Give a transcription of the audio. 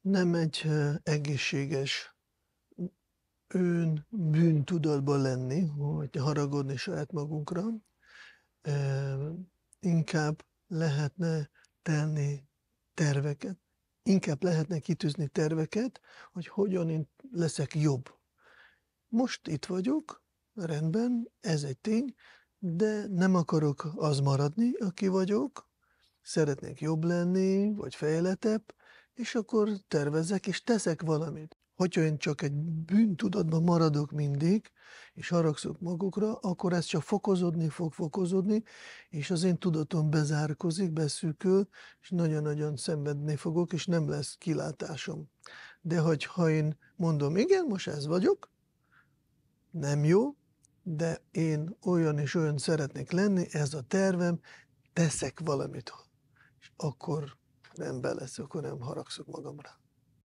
nem egy egészséges ön bűntudatban lenni, hogy haragudni saját magunkra. Inkább lehetne tenni terveket, inkább lehetne kitűzni terveket, hogy hogyan én leszek jobb. Most itt vagyok, rendben, ez egy tény, de nem akarok az maradni, aki vagyok, szeretnék jobb lenni, vagy fejlettebb, és akkor tervezek, és teszek valamit. Hogyha én csak egy bűntudatban maradok mindig, és haragszok magukra, akkor ez csak fokozódni fog fokozódni, és az én tudatom bezárkozik, beszűkül, és nagyon-nagyon szenvedni fogok, és nem lesz kilátásom. De hogy ha én mondom, igen, most ez vagyok, nem jó, de én olyan és olyan szeretnék lenni, ez a tervem, teszek valamit, és akkor rendben lesz, akkor nem haragszok magamra.